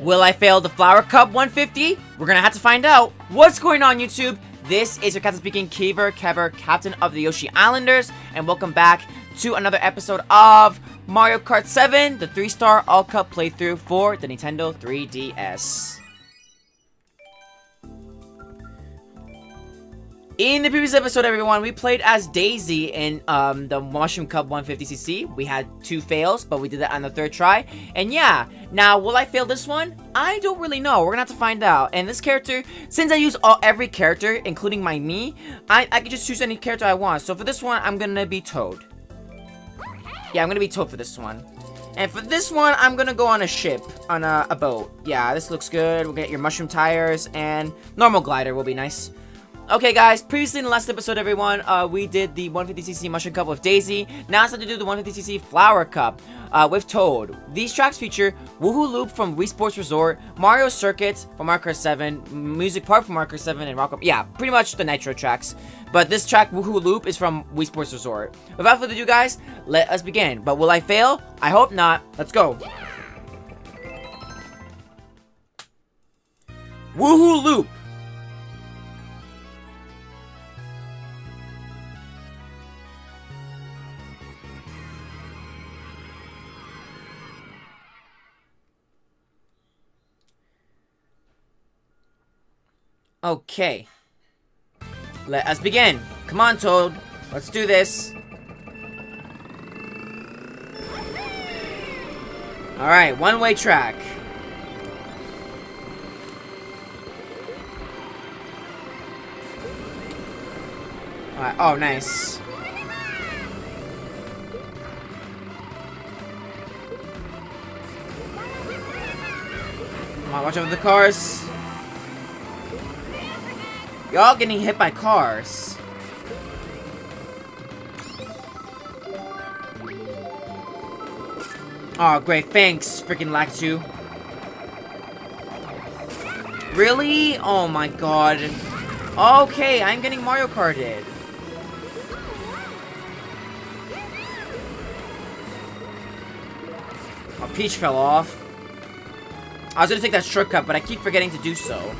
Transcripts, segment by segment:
Will I fail the Flower Cup 150? We're gonna have to find out. What's going on, YouTube? This is your captain speaking, Kever Kever, captain of the Yoshi Islanders, and welcome back to another episode of Mario Kart 7, the 3-star All-Cup playthrough for the Nintendo 3DS. In the previous episode, everyone, we played as Daisy in um, the Mushroom Cup 150cc. We had two fails, but we did that on the third try. And yeah, now, will I fail this one? I don't really know. We're gonna have to find out. And this character, since I use all every character, including my me, I, I can just choose any character I want. So for this one, I'm gonna be Toad. Yeah, I'm gonna be Toad for this one. And for this one, I'm gonna go on a ship, on a, a boat. Yeah, this looks good. We'll get your mushroom tires, and normal glider will be nice. Okay, guys, previously in the last episode, everyone, uh, we did the 150cc Mushroom Cup with Daisy. Now it's time to do the 150cc Flower Cup uh, with Toad. These tracks feature Wuhu Loop from Wii Sports Resort, Mario Circuit from Mario Kart 7, Music Park from Mario Kart 7, and Rock Yeah, pretty much the Nitro tracks. But this track, Wuhu Loop, is from Wii Sports Resort. Without further ado, guys, let us begin. But will I fail? I hope not. Let's go. Wuhu Loop! Okay. Let us begin. Come on, Toad. Let's do this. Alright, one-way track. Alright, oh, nice. Come on, watch out for the cars. Y'all getting hit by cars. Oh, great. Thanks, freaking Lakitu. Really? Oh my god. Okay, I'm getting Mario Karted. Oh, Peach fell off. I was gonna take that shortcut, but I keep forgetting to do so.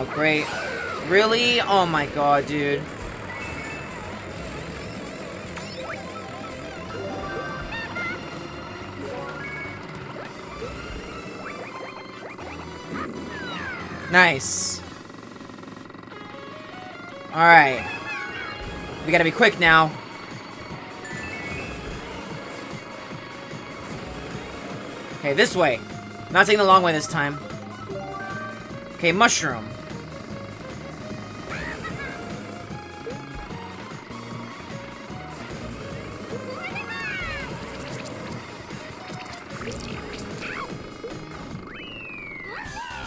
Oh, great. Really? Oh my god, dude. Nice. Alright. We gotta be quick now. Okay, this way. Not taking the long way this time. Okay, mushroom.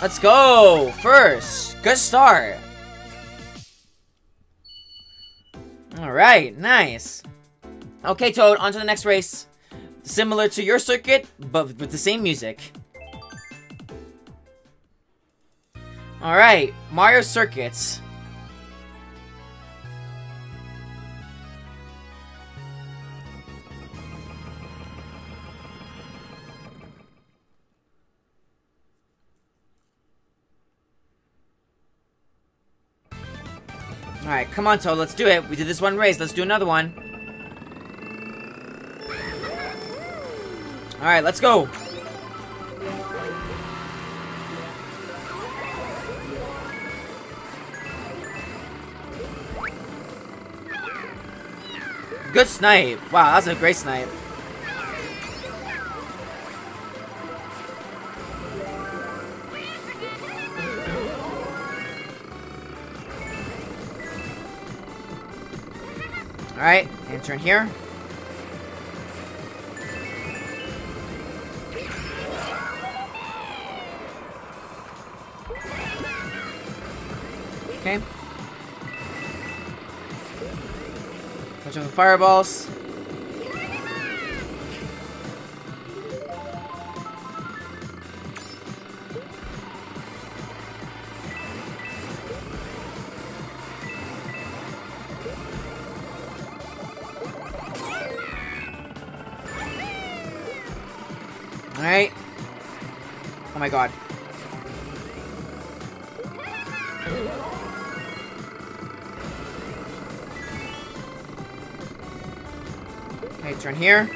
Let's go! First! Good start! Alright, nice. Okay, Toad, on to the next race. Similar to your circuit, but with the same music. Alright, Mario Circuits. Alright, come on, Toad, let's do it. We did this one race, let's do another one. Alright, let's go. Good snipe. Wow, that's a great snipe. Alright, and turn here. Okay. Touch of the fireballs. Okay, turn here.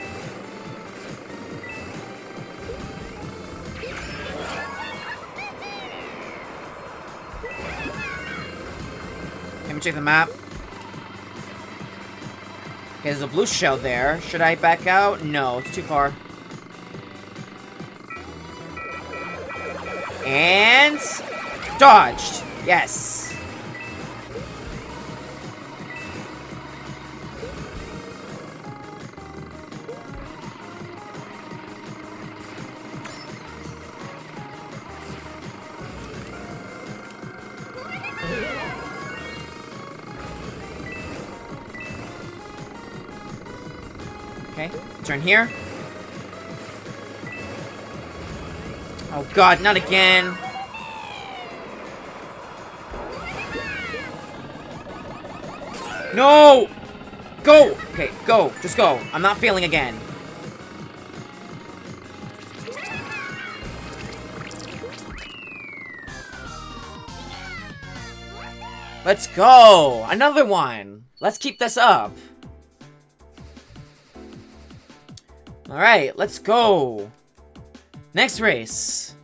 Let me check the map. Okay, there's a blue shell there. Should I back out? No, it's too far. And... Dodged! Yes! Okay, turn here. Oh god, not again. No! Go! Okay, go. Just go. I'm not failing again. Let's go! Another one! Let's keep this up. Alright, let's go. Next race.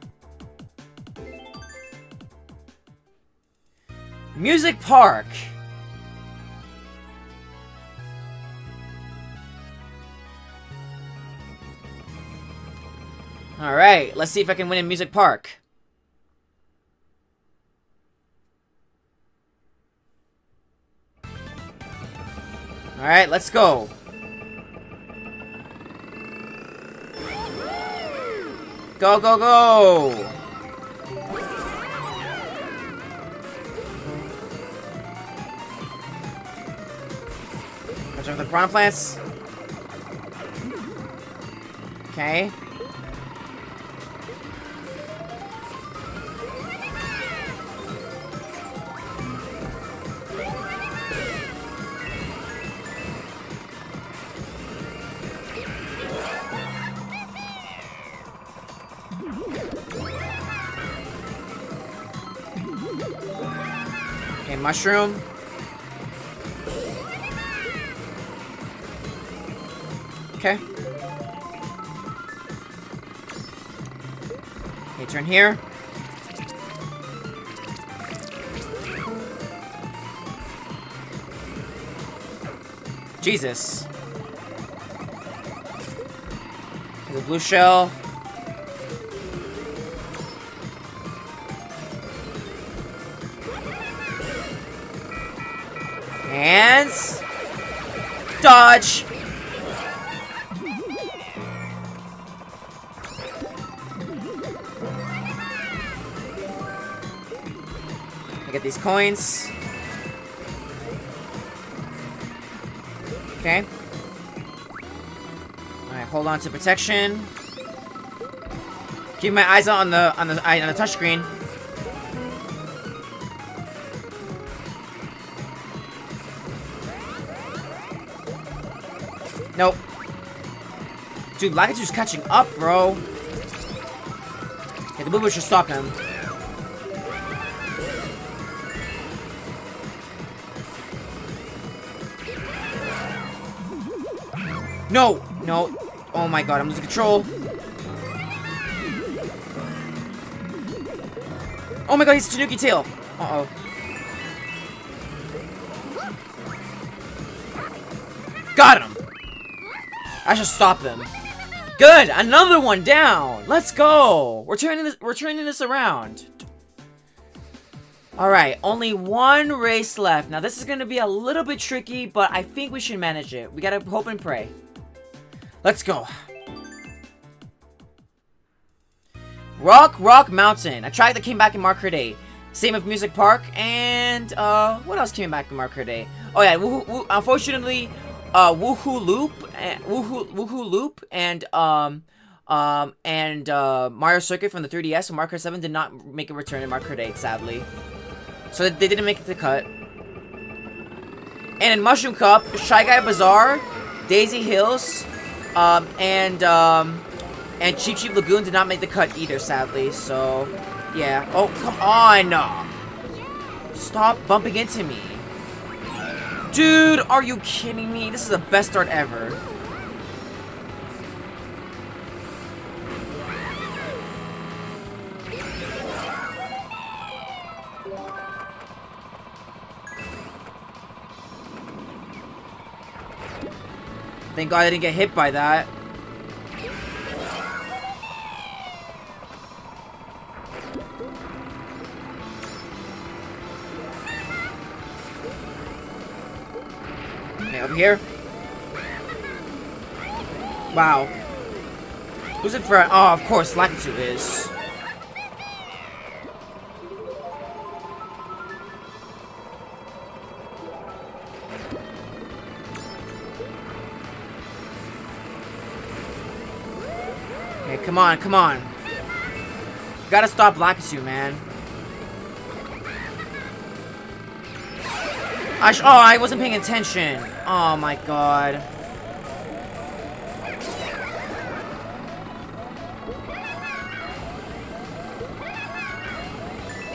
Music Park. Alright, let's see if I can win in Music Park. Alright, let's go. Go, go, go! Watch out for the piranha plants. Okay. Mushroom. Okay. Okay, turn here. Jesus. A blue shell. And... Dodge! I get these coins. Okay. Alright, hold on to protection. Keep my eyes on the on the on the touchscreen. Nope. Dude, Lakitu's catching up, bro. Okay, the movement should stop him. No! No. Oh my god, I'm losing control. Oh my god, he's Tanuki Tail. Uh-oh. Got him! I should stop them. Good! Another one down! Let's go! We're turning this we're turning this around. Alright, only one race left. Now this is gonna be a little bit tricky, but I think we should manage it. We gotta hope and pray. Let's go. Rock Rock Mountain, a track that came back in Mario Kart 8. Same with Music Park, and, uh, what else came back in Marker Day? Oh yeah, unfortunately, uh, Wuhu Loop, and, Woohoo, Wuhu Loop, and, um, um, and, uh, Mario Circuit from the 3DS, and Mario Kart 7 did not make a return in Mario Kart 8, sadly. So they didn't make to cut. And in Mushroom Cup, Shy Guy Bazaar, Daisy Hills, um, and, um, And Cheep Cheep Lagoon did not make the cut either, sadly. So, yeah. Oh, come on! Stop bumping into me. Dude, are you kidding me? This is the best start ever. Thank God I didn't get hit by that. Here. Wow. Who's it for? Oh, of course, Lakitu is. Okay, come on, come on. You gotta stop Lakitu, man. I oh, I wasn't paying attention. Oh my god.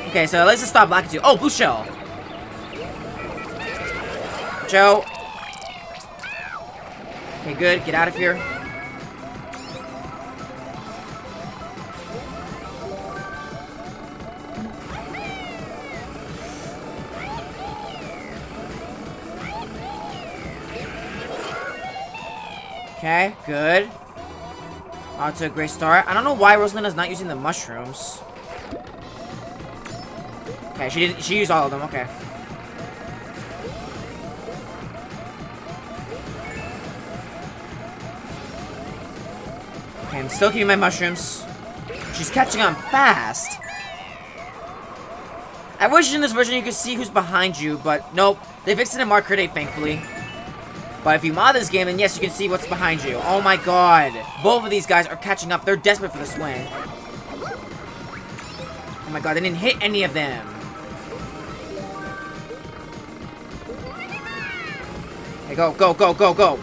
Okay, so let's just stop Lakitu. Oh, blue shell. Joe. Okay, good. Get out of here. Okay, good. To a great start. I don't know why Rosalina's not using the mushrooms. Okay, she didn't. she used all of them, okay. Okay, I'm still keeping my mushrooms. She's catching on fast. I wish in this version you could see who's behind you, but nope. They fixed it in Mark Critic, thankfully. But if you mod this game, then yes, you can see what's behind you. Oh my god. Both of these guys are catching up. They're desperate for this win. Oh my god, they didn't hit any of them. Hey, go, go, go, go, go.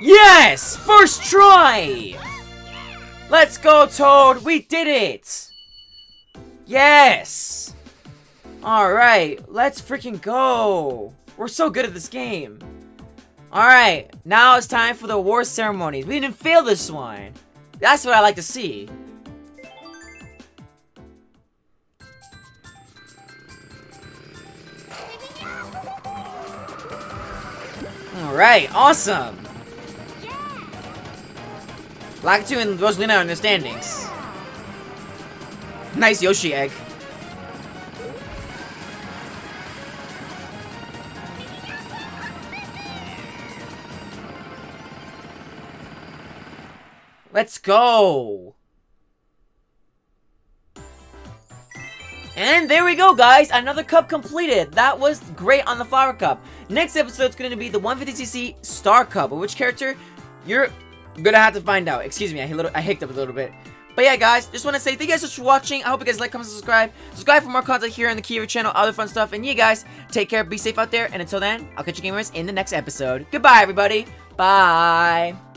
Yes! First try! Let's go, Toad! We did it! Yes! Alright, let's freaking go! We're so good at this game. Alright, now it's time for the award ceremonies. We didn't fail this one. That's what I like to see. Alright, awesome! Lakitu and Rosalina are in the standings. Nice Yoshi egg. Let's go! And there we go, guys! Another cup completed! That was great on the Flower Cup. Next episode is going to be the 150cc Star Cup. Which character? You're gonna have to find out. Excuse me, I, I hiccuped a little bit. But yeah, guys, just want to say thank you guys for watching. I hope you guys like, comment, subscribe. Subscribe for more content here on the Kiwi channel, other fun stuff. And yeah, guys, take care, be safe out there. And until then, I'll catch you gamers in the next episode. Goodbye, everybody. Bye.